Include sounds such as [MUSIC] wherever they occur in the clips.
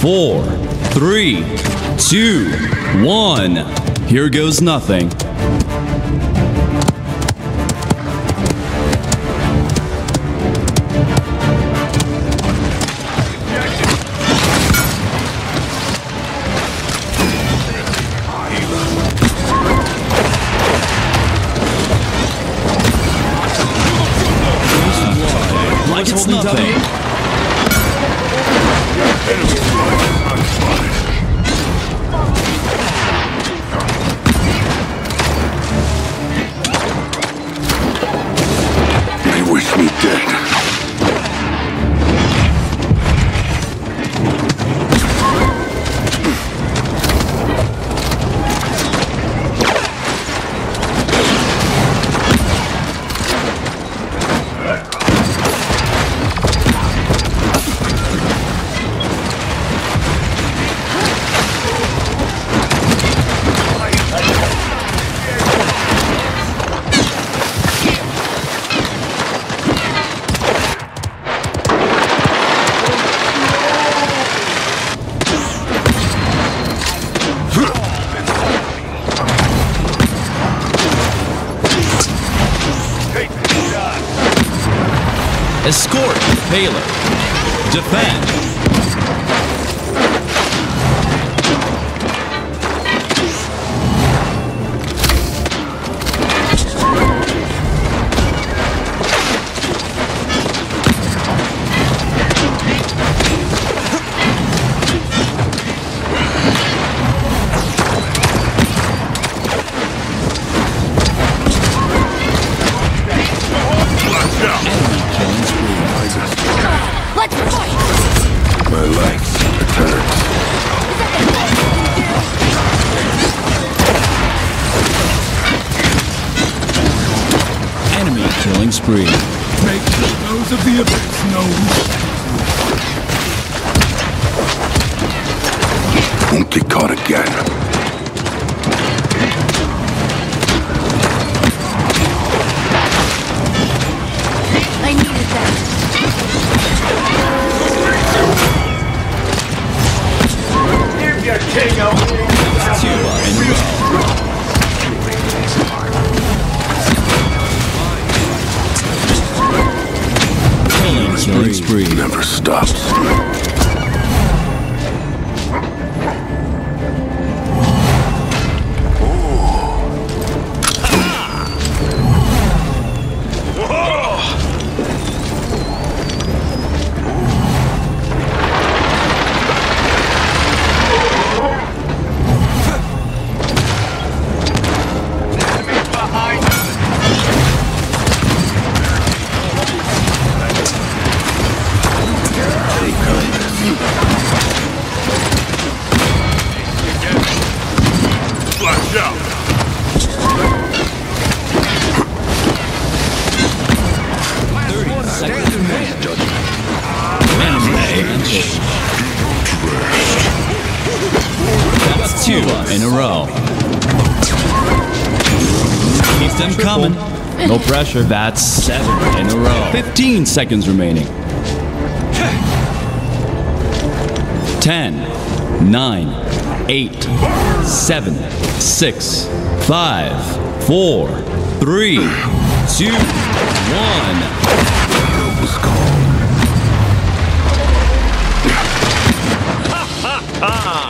four, three, two, one. Here goes nothing. Escort the payload. Defend. Won't get caught again. Row. Keeps them coming. No pressure. That's seven in a row. 15 seconds remaining. 10, 9, 8, 7, 6, 5, 4, 3, 2, 1. [LAUGHS]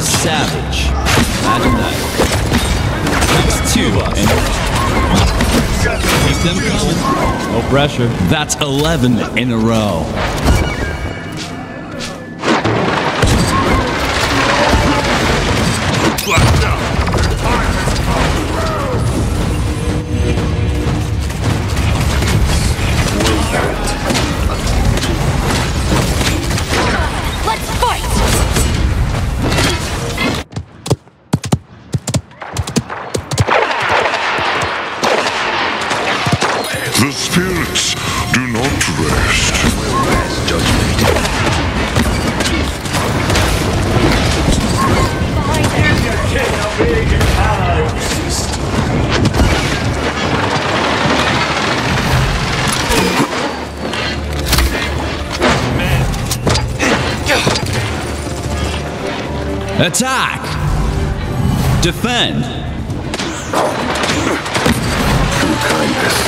Savage. Imagine that. That's two. Keep them coming. No pressure. That's 11 in a row. Attack! Defend! Kindness.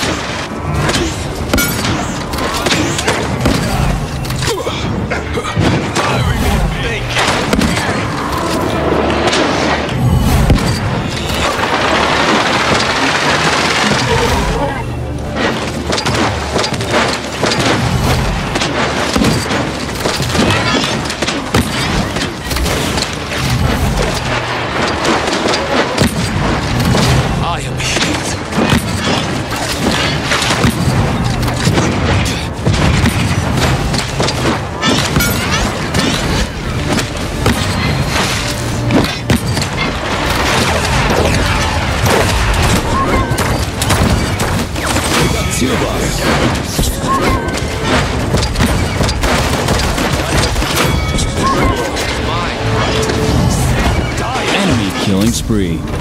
Killing spree.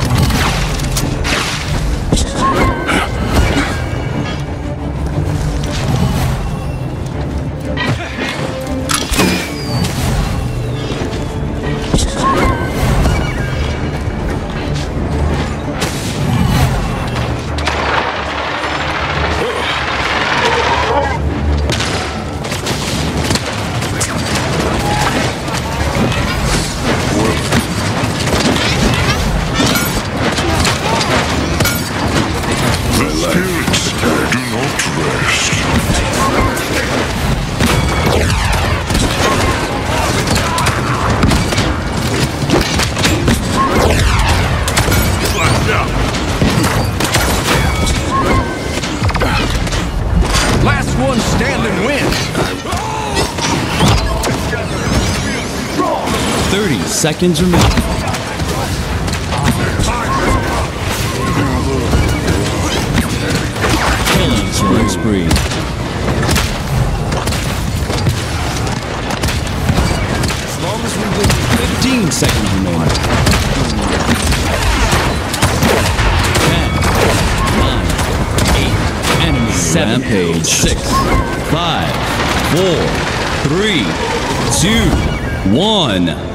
Spirits do not rest. Last one standing wins. 30 seconds remaining. Spree. As long as we win. 15 seconds remaining. 10, 9, 8, enemy rampage. 6, 5, 4, 3, 2, 1.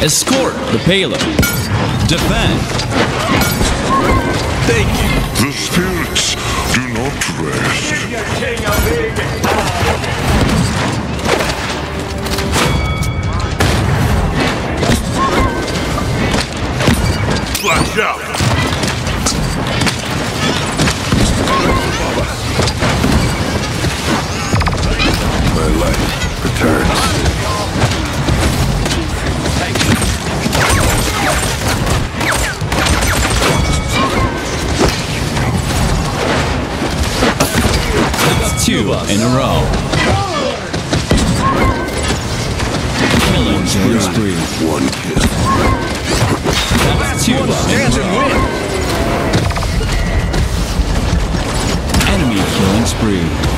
Escort the payload. Defend. Thank you. The spirits do not rest. Flash out! In a row. Killing spree. One kill. That's in Stand and win. Enemy killing spree.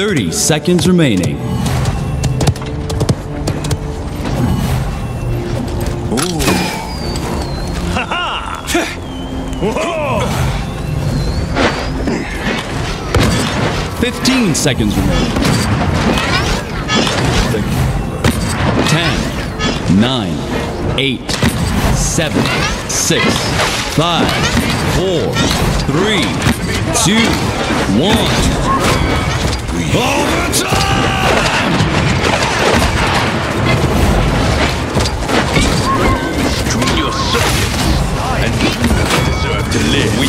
30 seconds remaining. [LAUGHS] Fifteen seconds remaining. Ten, nine, eight, seven, six, five, four, three, two, one. Between your subjects and you deserve to live. We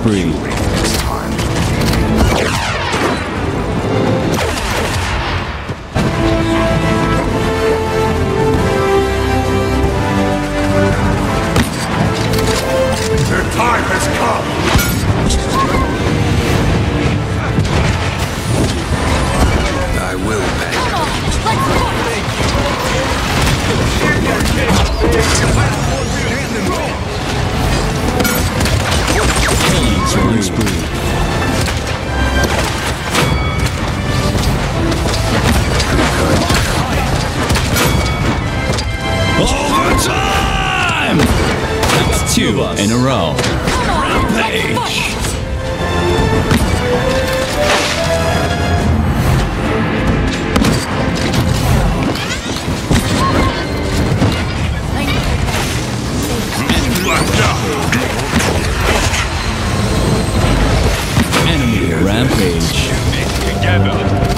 Spree. That's two in a row. Rampage! Enemy rampage. Together.